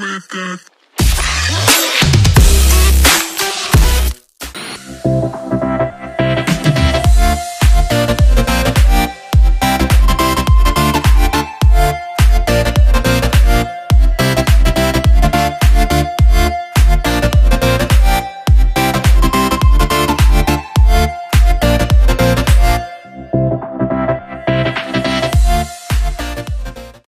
Podcast